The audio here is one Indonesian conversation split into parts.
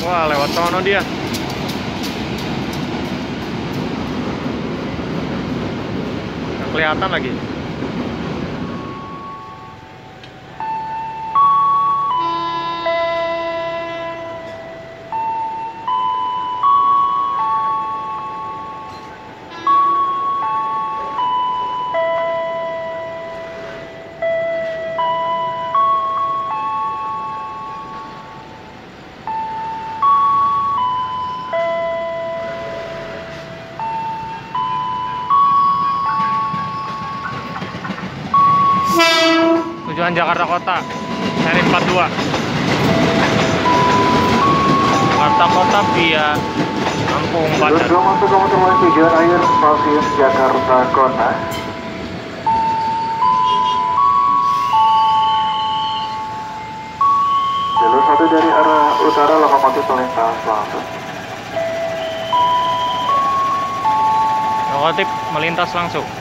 Wah, lewat sono dia. Kelihatan lagi. Tujuan Jakarta Kota. Seri 42. Jakarta Kota via Lampung Banten. Sebelum masuk komuter lain tujuan akhir stasiun Jakarta Kota. Jalur satu dari arah utara lokomotif melintas langsung. Lokomotif melintas langsung.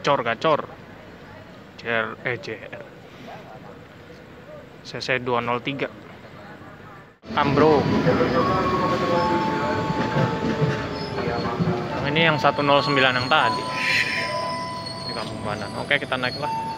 Gacor, gacor. JR, eh JR. CC 203. Ambro. Ini yang 109 yang tadi. Di Kampung Bandan. Oke, kita naik lah.